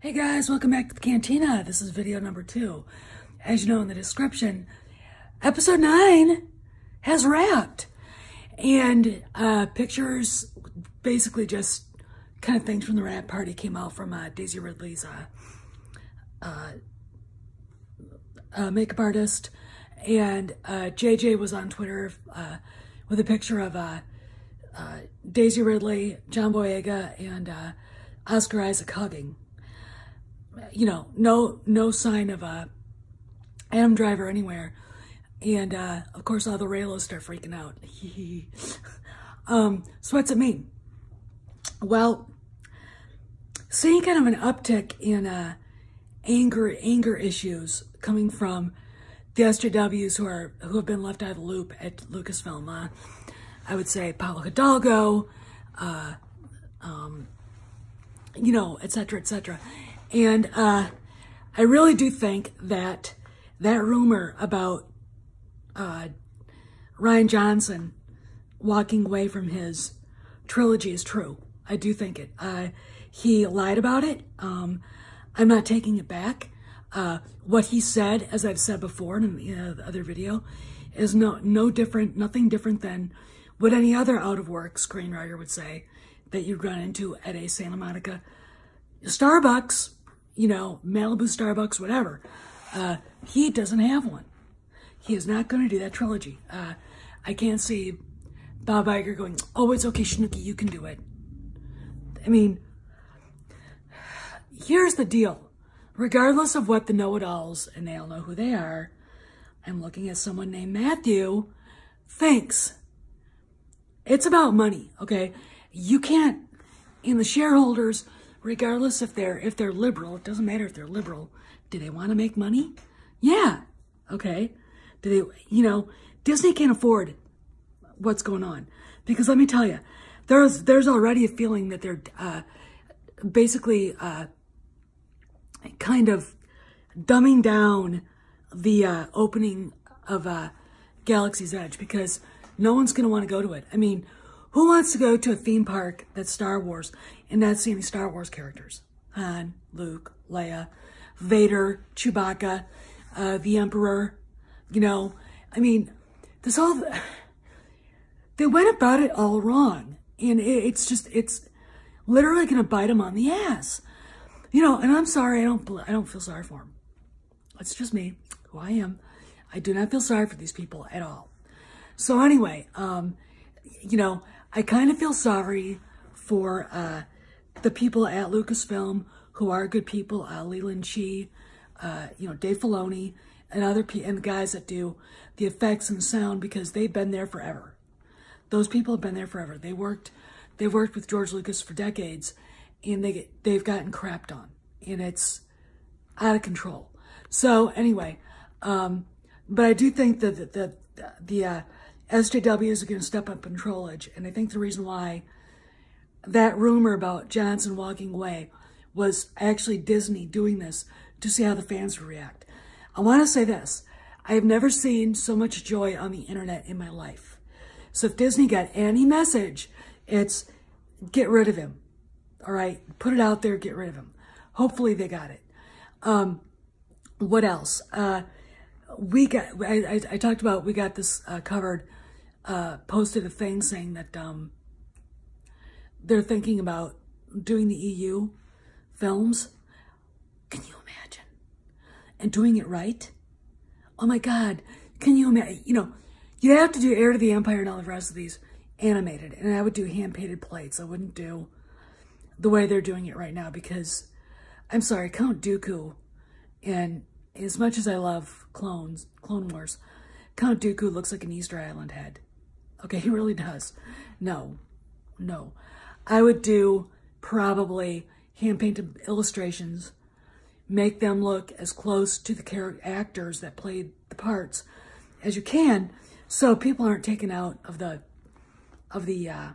Hey guys, welcome back to the Cantina. This is video number two. As you know in the description, episode nine has wrapped. And uh, pictures, basically just kind of things from the wrap party came out from uh, Daisy Ridley's uh, uh, uh makeup artist. And JJ uh, was on Twitter with a picture of Daisy Ridley, John Boyega, and Oscar Isaac hugging you know, no no sign of a Adam Driver anywhere. And uh, of course, all the Reylos start freaking out. um, so what's it mean? Well, seeing kind of an uptick in uh, anger anger issues coming from the SJWs who are who have been left out of the loop at Lucasfilm. Uh, I would say Pablo Hidalgo, uh, um, you know, et cetera, et cetera. And uh, I really do think that that rumor about uh, Rian Johnson walking away from his trilogy is true. I do think it. Uh, he lied about it. Um, I'm not taking it back. Uh, what he said, as I've said before in the other video, is no no different, nothing different than what any other out of work screenwriter would say that you'd run into at a Santa Monica Starbucks you know, Malibu, Starbucks, whatever. Uh, he doesn't have one. He is not going to do that trilogy. Uh, I can't see Bob Iger going, oh, it's okay, Snooki, you can do it. I mean, here's the deal. Regardless of what the know-it-alls, and they all know who they are, I'm looking at someone named Matthew, thinks. It's about money, okay? You can't, in the shareholders, regardless if they're if they're liberal, it doesn't matter if they're liberal. Do they want to make money? Yeah. Okay. Do they you know, Disney can't afford what's going on. Because let me tell you, there's there's already a feeling that they're uh, basically uh, kind of dumbing down the uh, opening of uh, Galaxy's Edge because no one's going to want to go to it. I mean, who wants to go to a theme park that's Star Wars and not see any Star Wars characters? Han, Luke, Leia, Vader, Chewbacca, uh, the Emperor, you know, I mean, this all, they went about it all wrong. And it, it's just, it's literally going to bite them on the ass. You know, and I'm sorry, I don't, I don't feel sorry for them. It's just me, who I am. I do not feel sorry for these people at all. So anyway, um, you know, I kind of feel sorry for uh, the people at Lucasfilm who are good people, uh, Leland Chee, uh, you know, Dave Filoni, and other pe and guys that do the effects and sound because they've been there forever. Those people have been there forever. They worked, they worked with George Lucas for decades, and they they've gotten crapped on, and it's out of control. So anyway, um, but I do think that the the, the uh, SJWs are going to step up and trollage. And I think the reason why that rumor about Johnson walking away was actually Disney doing this to see how the fans would react. I want to say this. I have never seen so much joy on the internet in my life. So if Disney got any message, it's get rid of him. All right, put it out there, get rid of him. Hopefully they got it. Um, what else? Uh, we got, I, I, I, talked about, we got this uh, covered uh, posted a thing saying that um, they're thinking about doing the EU films. Can you imagine? And doing it right? Oh my God, can you imagine? You know, you have to do Heir to the Empire and all the rest of these animated. And I would do hand-painted plates. I wouldn't do the way they're doing it right now because, I'm sorry, Count Dooku, and as much as I love clones, Clone Wars, Count Dooku looks like an Easter Island head. Okay, he really does. No, no. I would do probably hand-painted illustrations, make them look as close to the character actors that played the parts as you can, so people aren't taken out of the of the uh,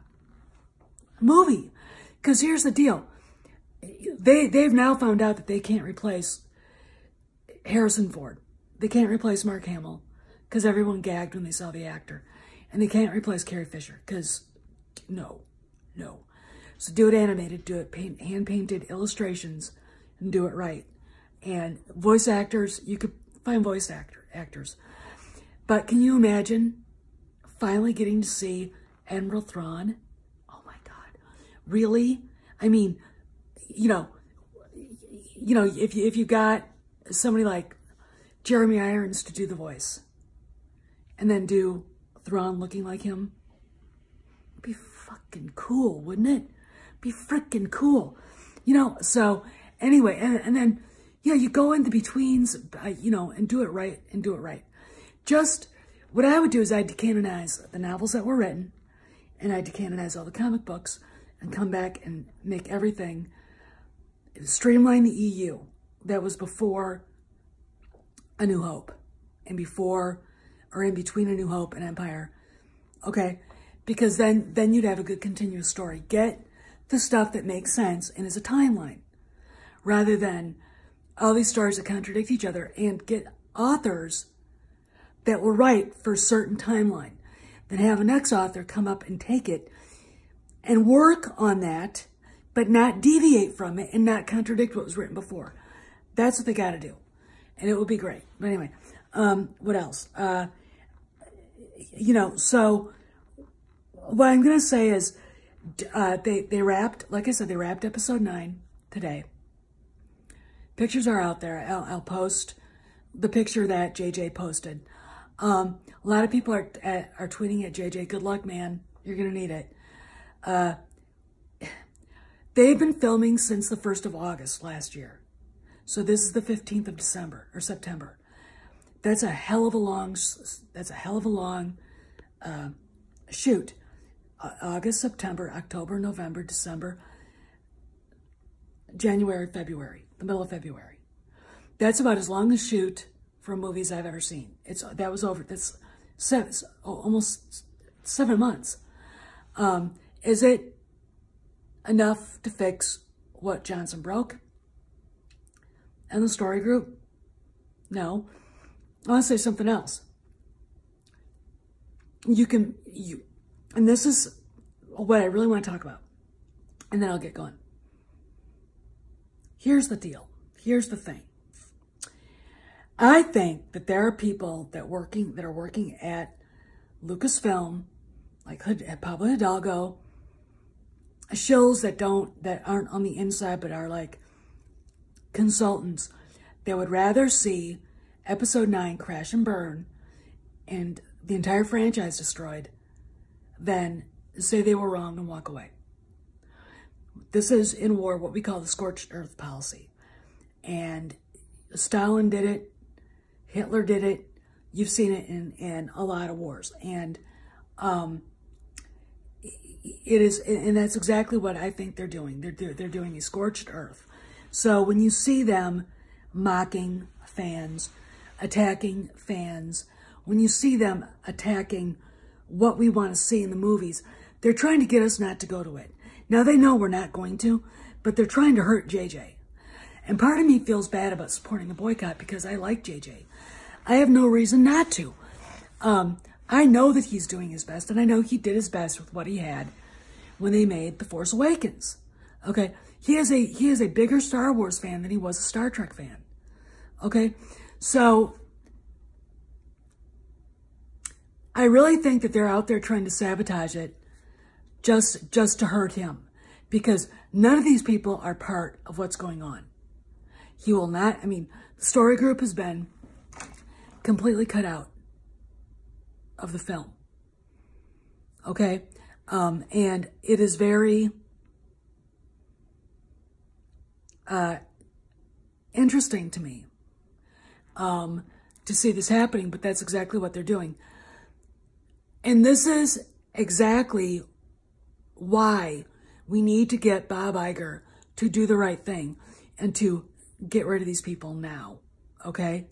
movie. Because here's the deal: they they've now found out that they can't replace Harrison Ford. They can't replace Mark Hamill because everyone gagged when they saw the actor. And they can't replace Carrie Fisher because no, no. So do it animated, do it paint, hand-painted illustrations, and do it right. And voice actors, you could find voice actor actors. But can you imagine finally getting to see Admiral Thrawn? Oh my God. Really? I mean, you know, you know, if you, if you got somebody like Jeremy Irons to do the voice and then do Thrawn looking like him, it'd be fucking cool, wouldn't it? Be freaking cool. You know, so anyway, and, and then, yeah, you go in the betweens, uh, you know, and do it right and do it right. Just what I would do is I'd decanonize the novels that were written and I'd decanonize all the comic books and come back and make everything streamline the EU that was before A New Hope and before or in between A New Hope and Empire. Okay? Because then then you'd have a good continuous story. Get the stuff that makes sense and is a timeline rather than all these stories that contradict each other and get authors that were right for a certain timeline. Then have an ex author come up and take it and work on that, but not deviate from it and not contradict what was written before. That's what they got to do. And it will be great. But anyway, um, what else? Uh, you know, so what I'm going to say is uh, they, they wrapped, like I said, they wrapped episode nine today. Pictures are out there. I'll, I'll post the picture that JJ posted. Um, a lot of people are at, are tweeting at JJ, good luck, man. You're going to need it. Uh, they've been filming since the 1st of August last year. So this is the 15th of December or September. That's a hell of a long, that's a hell of a long uh, shoot. August, September, October, November, December, January, February, the middle of February. That's about as long a shoot for movies I've ever seen. It's That was over, that's seven, almost seven months. Um, is it enough to fix what Johnson broke? And the story group? No. I want to say something else. You can, you, and this is what I really want to talk about. And then I'll get going. Here's the deal. Here's the thing. I think that there are people that working that are working at Lucasfilm, like at Pablo Hidalgo, shows that don't that aren't on the inside but are like consultants that would rather see episode 9 crash and burn and the entire franchise destroyed than say they were wrong and walk away. This is in war what we call the scorched earth policy. And Stalin did it, Hitler did it, you've seen it in, in a lot of wars. And um, it is, and that's exactly what I think they're doing. They're, they're, they're doing a scorched earth. So when you see them mocking fans, attacking fans, when you see them attacking what we want to see in the movies, they're trying to get us not to go to it. Now they know we're not going to, but they're trying to hurt JJ. And part of me feels bad about supporting the boycott because I like JJ. I have no reason not to. Um, I know that he's doing his best, and I know he did his best with what he had when they made The Force Awakens. Okay, he is a he is a bigger Star Wars fan than he was a Star Trek fan. Okay, so I really think that they're out there trying to sabotage it just, just to hurt him because none of these people are part of what's going on. He will not, I mean, the story group has been completely cut out of the film. Okay? Um, and it is very uh, interesting to me um, to see this happening, but that's exactly what they're doing. And this is exactly why we need to get Bob Iger to do the right thing and to get rid of these people now. Okay?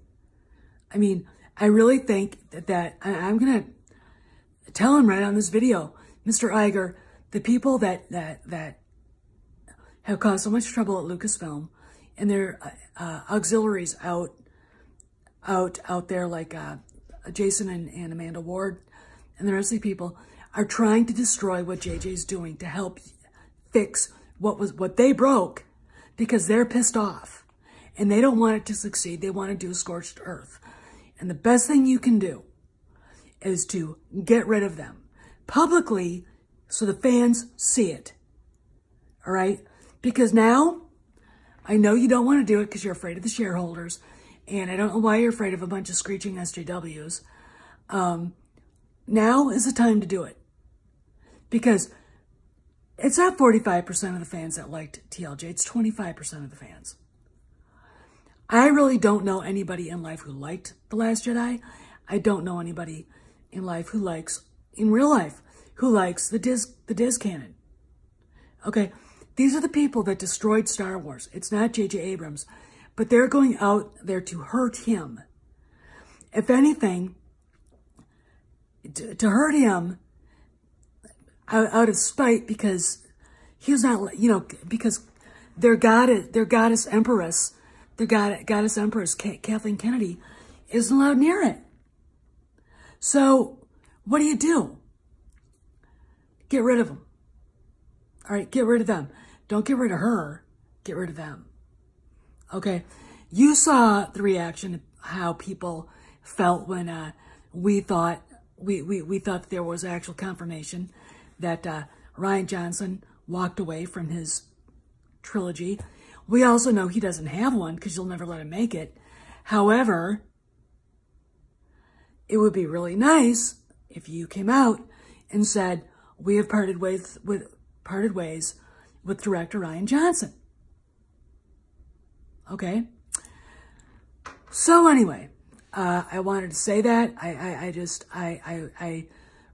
I mean, I really think that, that I, I'm going to tell him right on this video, Mr. Iger, the people that, that, that have caused so much trouble at Lucasfilm and their uh, uh, auxiliaries out, out, out there like uh, Jason and, and Amanda Ward, and the rest of the people are trying to destroy what JJ's doing to help fix what was what they broke, because they're pissed off and they don't want it to succeed. They want to do a scorched earth. And the best thing you can do is to get rid of them publicly so the fans see it. All right? Because now I know you don't want to do it because you're afraid of the shareholders. And I don't know why you're afraid of a bunch of screeching SJWs. Um, now is the time to do it. Because it's not 45% of the fans that liked TLJ. It's 25% of the fans. I really don't know anybody in life who liked The Last Jedi. I don't know anybody in life who likes, in real life, who likes the Diz, the Diz canon. Okay, these are the people that destroyed Star Wars. It's not J.J. Abrams, but they're going out there to hurt him. If anything, to, to hurt him out, out, of spite because he's not, you know, because their goddess, their goddess empress, their god, goddess empress, Kathleen Kennedy, isn't allowed near it. So what do you do? Get rid of them. All right, get rid of them. Don't get rid of her. Get rid of them. Okay. You saw the reaction, how people felt when uh, we thought we, we, we thought there was actual confirmation that uh, Rian Johnson walked away from his trilogy. We also know he doesn't have one because you'll never let him make it. However, it would be really nice if you came out and said, we have parted with parted ways with director Rian Johnson. Okay. So anyway, uh, I wanted to say that. I, I, I just, I, I, I,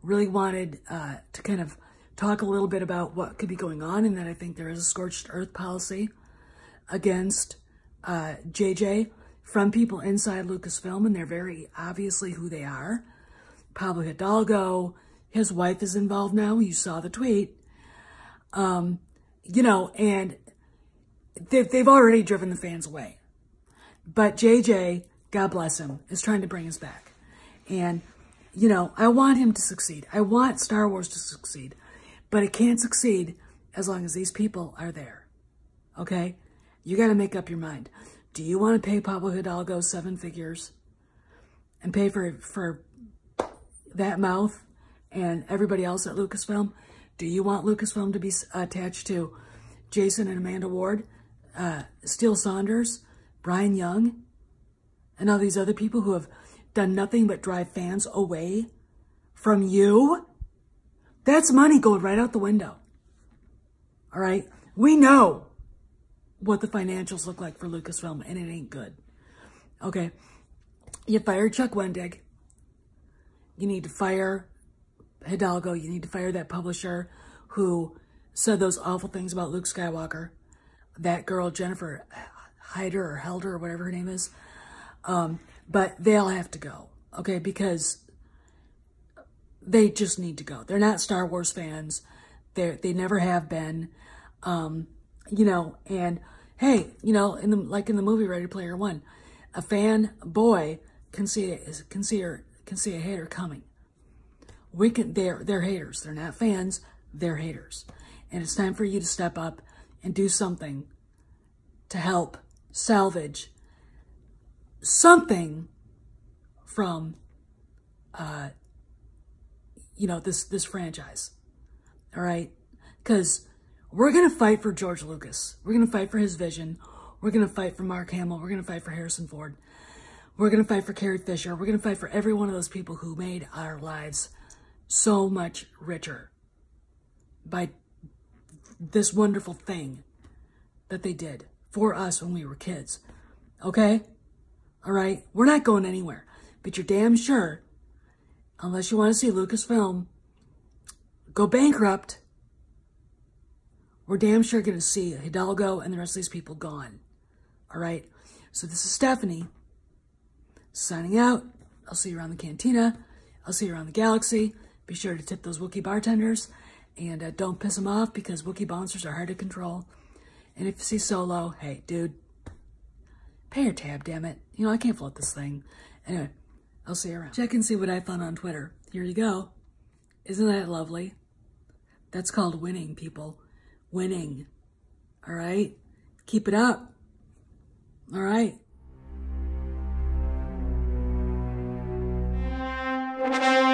really wanted uh, to kind of talk a little bit about what could be going on and that I think there is a scorched earth policy against uh, JJ from people inside Lucasfilm, and they're very obviously who they are. Pablo Hidalgo, his wife is involved now. You saw the tweet. Um, you know, and they've, they've already driven the fans away. But JJ, God bless him, is trying to bring us back. And, you know, I want him to succeed. I want Star Wars to succeed. But it can't succeed as long as these people are there. Okay? You got to make up your mind. Do you want to pay Pablo Hidalgo seven figures and pay for, for that mouth and everybody else at Lucasfilm? Do you want Lucasfilm to be attached to Jason and Amanda Ward, uh, Steele Saunders, Bryan Young, and all these other people who have done nothing but drive fans away from you? That's money going right out the window. All right? We know what the financials look like for Lucasfilm, and it ain't good. Okay? You fire Chuck Wendig. You need to fire Hidalgo, you need to fire that publisher who said those awful things about Luke Skywalker. That girl, Jennifer Hyder or Helder or whatever her name is. Um, but they all have to go, okay? Because they just need to go. They're not Star Wars fans. They they never have been. Um, you know, and hey, you know, in the like in the movie Ready Player One, a fan boy can see can see her can see a hater coming. We can, they're, they're haters. They're not fans. They're haters. And it's time for you to step up and do something to help salvage something from, uh, you know, this, this franchise. All right. Cause we're to fight for George Lucas. We're to fight for his vision. We're to fight for Mark Hamill. We're to fight for Harrison Ford. We're to fight for Carrie Fisher. We're to fight for every one of those people who made our lives so much richer by this wonderful thing that they did for us when we were kids. Okay? All right? We're not going anywhere. But you're damn sure, unless you want to see Lucasfilm go bankrupt, we're damn sure going to see Hidalgo and the rest of these people gone. All right? So this is Stephanie signing out. I'll see you around the cantina. I'll see you around the galaxy. Be sure to tip those Wookiee bartenders and uh, don't piss them off because Wookiee bouncers are hard to control. And if you see Solo, hey, dude, pay your tab, damn it. You know, I can't float this thing. Anyway, I'll see you around. Check and see what I found on Twitter. Here you go. Isn't that lovely? That's called winning, people. Winning. All right? Keep it up. All right.